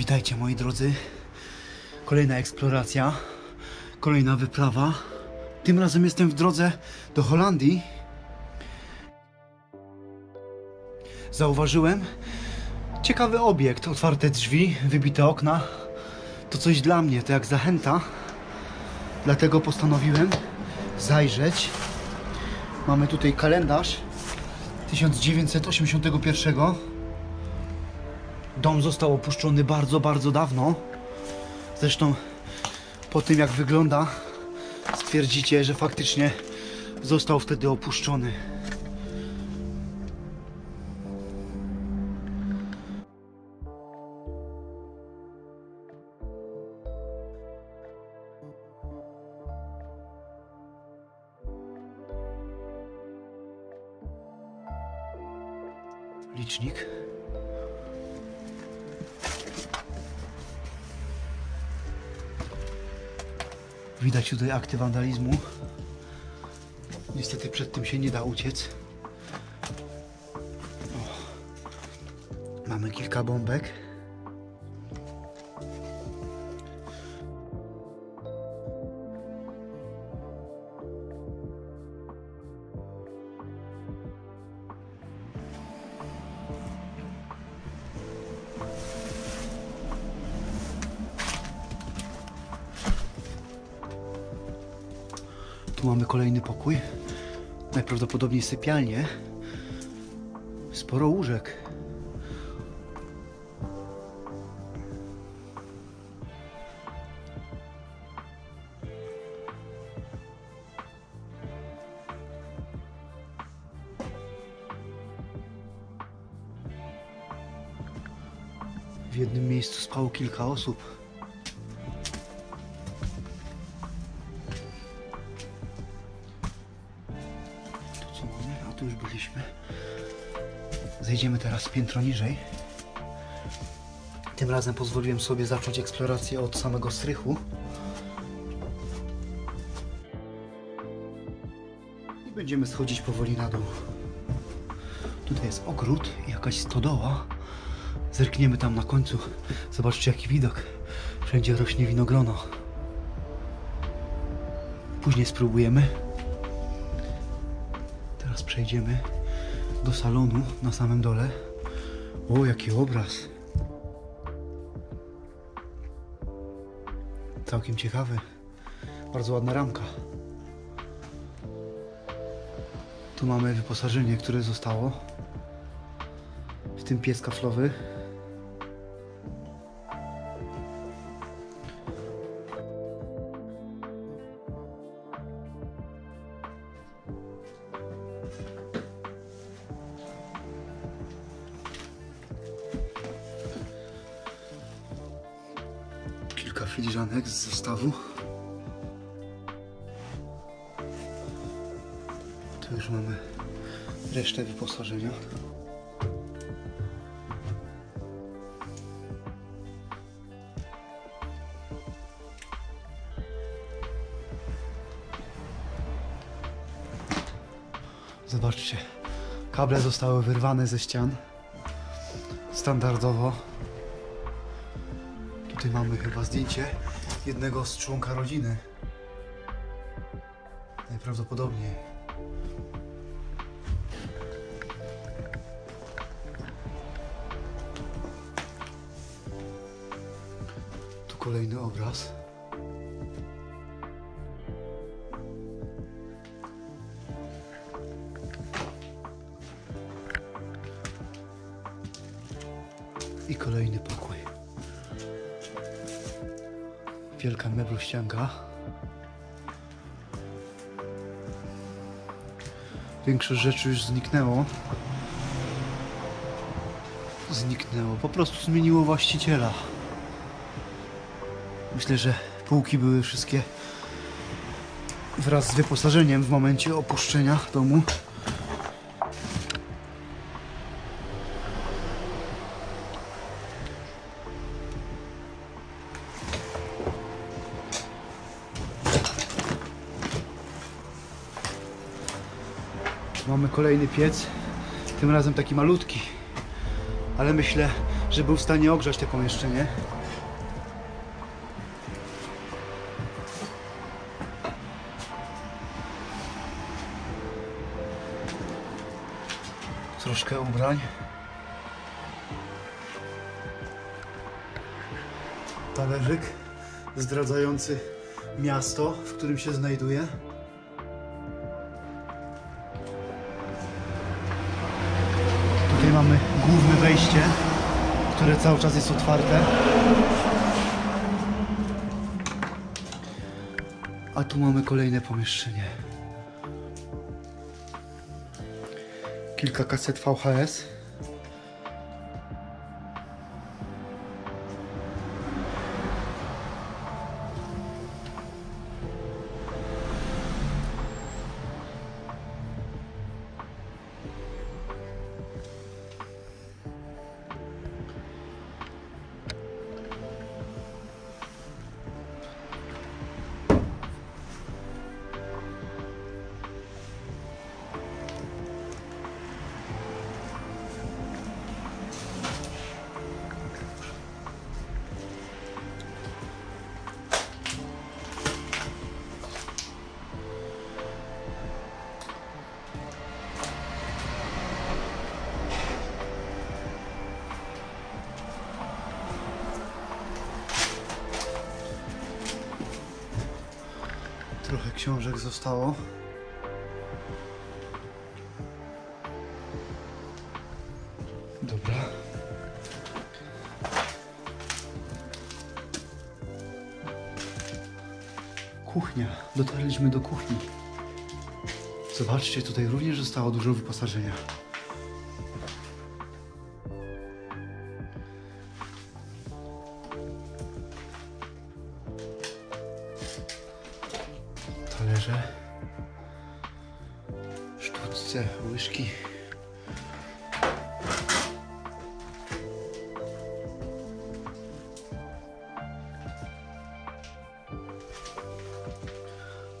Witajcie moi drodzy. Kolejna eksploracja, kolejna wyprawa. Tym razem jestem w drodze do Holandii. Zauważyłem ciekawy obiekt, otwarte drzwi, wybite okna. To coś dla mnie, to jak zachęta. Dlatego postanowiłem zajrzeć. Mamy tutaj kalendarz 1981. Dom został opuszczony bardzo, bardzo dawno. Zresztą po tym jak wygląda, stwierdzicie, że faktycznie został wtedy opuszczony. Widać tutaj akty wandalizmu. Niestety przed tym się nie da uciec. O. Mamy kilka bombek. Tu mamy kolejny pokój. Najprawdopodobniej sypialnię. Sporo łóżek. W jednym miejscu spało kilka osób. Zejdziemy teraz piętro niżej. Tym razem pozwoliłem sobie zacząć eksplorację od samego strychu. I będziemy schodzić powoli na dół. Tutaj jest ogród i jakaś stodoła. Zerkniemy tam na końcu. Zobaczcie jaki widok. Wszędzie rośnie winogrono. Później spróbujemy. Teraz przejdziemy do salonu na samym dole. O, jaki obraz. Całkiem ciekawy. Bardzo ładna ramka. Tu mamy wyposażenie, które zostało. W tym pies kaflowy. Filiżanek z zestawu. Tu już mamy resztę wyposażenia. Zobaczcie, kable zostały wyrwane ze ścian. Standardowo. Tutaj mamy chyba zdjęcie jednego z członka rodziny. Najprawdopodobniej. Tu kolejny obraz. I kolejny pokój. Wielka meblościanka. Większość rzeczy już zniknęło. Zniknęło. Po prostu zmieniło właściciela. Myślę, że półki były wszystkie wraz z wyposażeniem w momencie opuszczenia domu. Kolejny piec, tym razem taki malutki, ale myślę, że był w stanie ogrzać te pomieszczenie. Troszkę ubrań. Talerzyk zdradzający miasto, w którym się znajduje. Tutaj mamy główne wejście, które cały czas jest otwarte. A tu mamy kolejne pomieszczenie. Kilka kaset VHS. Książek zostało. Dobra. Kuchnia. Dotarliśmy do kuchni. Zobaczcie, tutaj również zostało dużo wyposażenia. Talerze. Sztuczce, łyżki.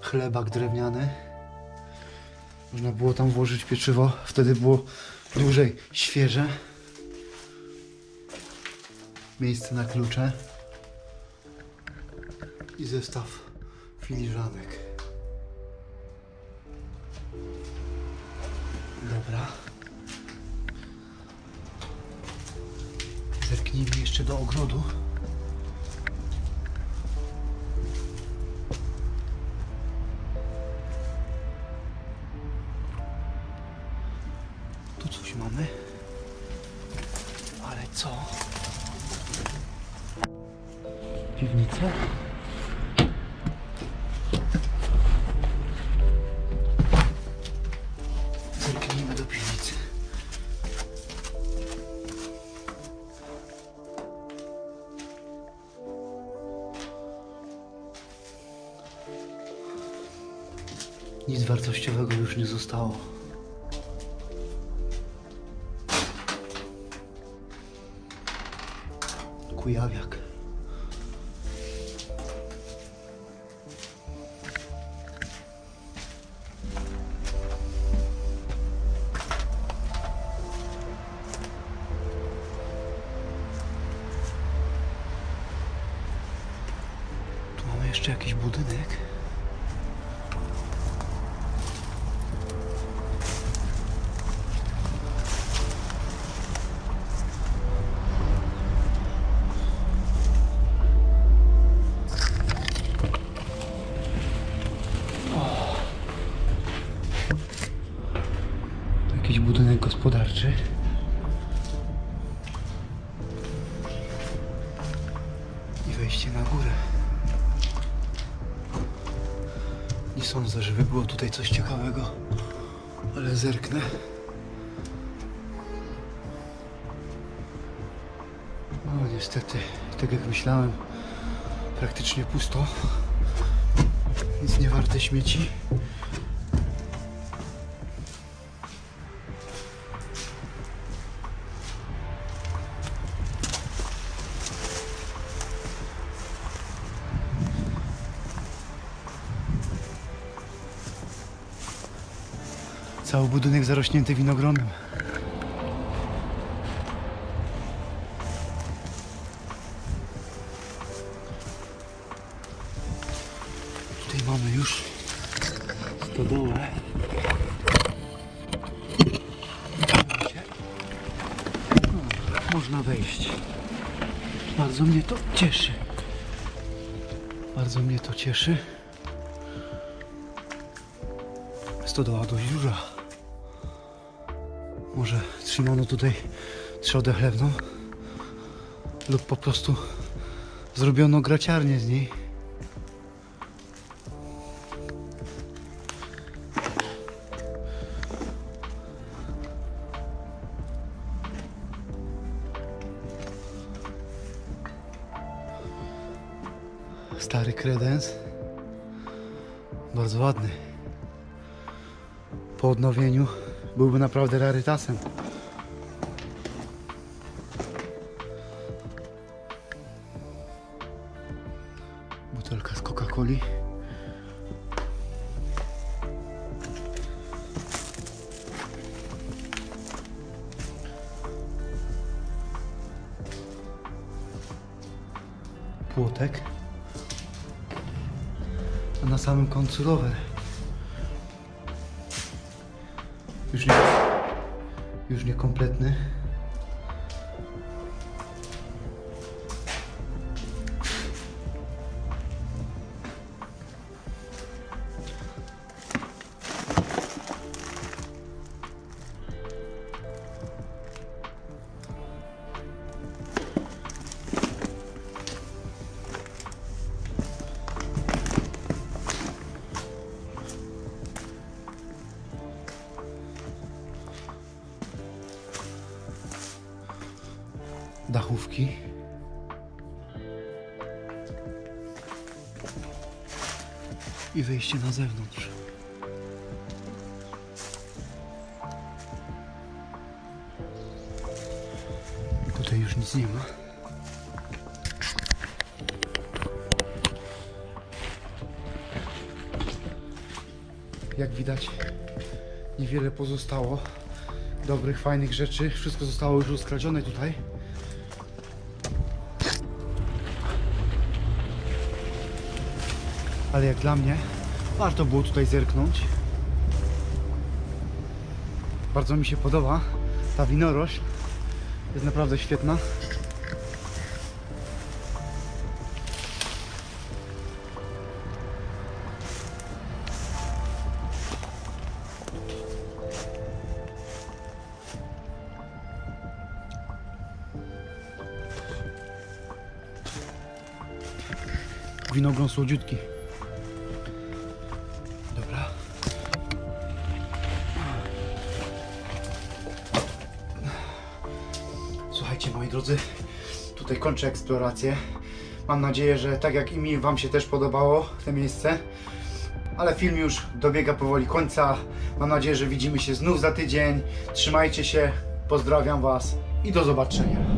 Chlebak drewniany. Można było tam włożyć pieczywo, wtedy było dłużej świeże. Miejsce na klucze. I zestaw filiżanek. Dobra. Zerknijmy jeszcze do ogrodu. Tu coś mamy. Ale co? Piwnica? Wartościowego już nie zostało. Kujawiak. Wejście na górę. Nie sądzę, żeby było tutaj coś ciekawego, ale zerknę. No niestety, tak jak myślałem, praktycznie pusto. Nic nie warte śmieci. Cały budynek zarośnięty winogronem. Tutaj mamy już stodołę. No, można wejść. Bardzo mnie to cieszy. Bardzo mnie to cieszy. Stodoła dość duża. Może trzymano tutaj trzodę chlewną lub po prostu zrobiono graciarnię z niej. Stary kredens. Bardzo ładny. Po odnowieniu byłby naprawdę rarytasem. Butelka z Coca-Coli. Płotek. A na samym końcu rower. Niekompletny. Dachówki. I wyjście na zewnątrz. Tutaj już nic nie ma. Jak widać, niewiele pozostało dobrych, fajnych rzeczy. Wszystko zostało już uskradzione tutaj. Ale jak dla mnie, warto było tutaj zerknąć. Bardzo mi się podoba ta winorośl. Jest naprawdę świetna. Winogron słodziutki. Słuchajcie, moi drodzy, tutaj kończę eksplorację. Mam nadzieję, że tak jak i mi, Wam się też podobało to miejsce. Ale film już dobiega powoli końca. Mam nadzieję, że widzimy się znów za tydzień. Trzymajcie się, pozdrawiam Was i do zobaczenia.